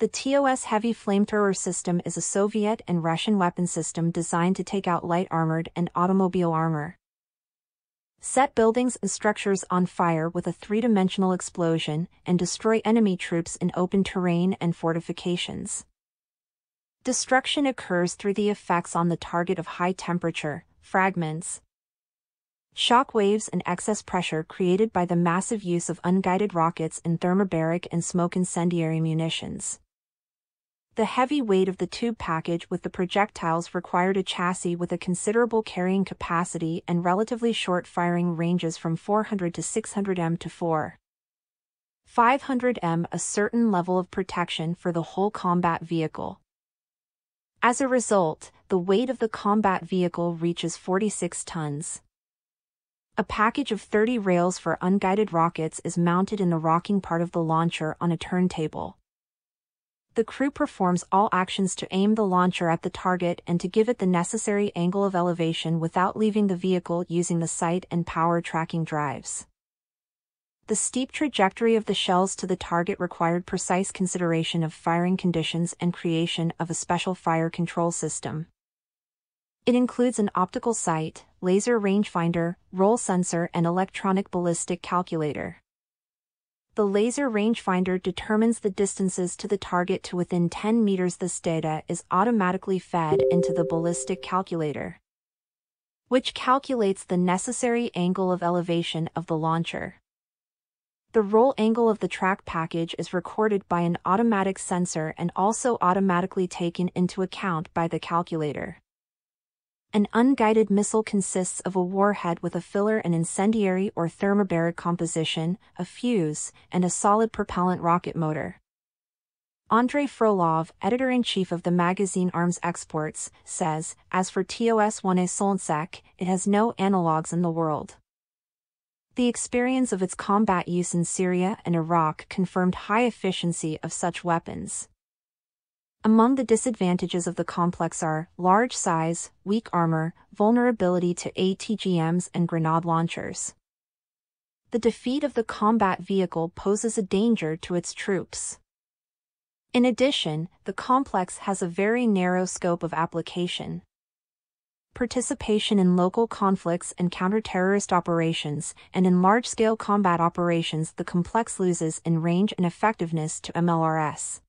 The TOS heavy flamethrower system is a Soviet and Russian weapon system designed to take out light armored and automobile armor. Set buildings and structures on fire with a three-dimensional explosion and destroy enemy troops in open terrain and fortifications. Destruction occurs through the effects on the target of high temperature, fragments, shock waves and excess pressure created by the massive use of unguided rockets in thermobaric and smoke incendiary munitions. The heavy weight of the tube package with the projectiles required a chassis with a considerable carrying capacity and relatively short firing ranges from 400 to 600 m to 4. 500 m a certain level of protection for the whole combat vehicle. As a result, the weight of the combat vehicle reaches 46 tons. A package of 30 rails for unguided rockets is mounted in the rocking part of the launcher on a turntable. The crew performs all actions to aim the launcher at the target and to give it the necessary angle of elevation without leaving the vehicle using the sight and power tracking drives. The steep trajectory of the shells to the target required precise consideration of firing conditions and creation of a special fire control system. It includes an optical sight, laser rangefinder, roll sensor and electronic ballistic calculator. The laser rangefinder determines the distances to the target to within 10 meters. This data is automatically fed into the ballistic calculator, which calculates the necessary angle of elevation of the launcher. The roll angle of the track package is recorded by an automatic sensor and also automatically taken into account by the calculator. An unguided missile consists of a warhead with a filler and incendiary or thermobaric composition, a fuse, and a solid propellant rocket motor. Andrei Frolov, editor-in-chief of the magazine Arms Exports, says, as for TOS-1A Solnsek, it has no analogues in the world. The experience of its combat use in Syria and Iraq confirmed high efficiency of such weapons. Among the disadvantages of the complex are large size, weak armor, vulnerability to ATGMs and grenade launchers. The defeat of the combat vehicle poses a danger to its troops. In addition, the complex has a very narrow scope of application. Participation in local conflicts and counter-terrorist operations, and in large-scale combat operations the complex loses in range and effectiveness to MLRS.